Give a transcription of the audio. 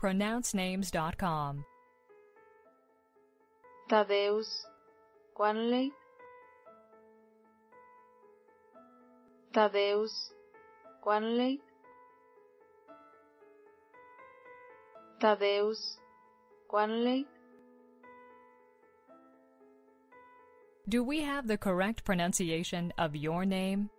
pronouncenames.com. Tadeusz Quanley Tadeusz Quanley Tadeusz Quanley Do we have the correct pronunciation of your name?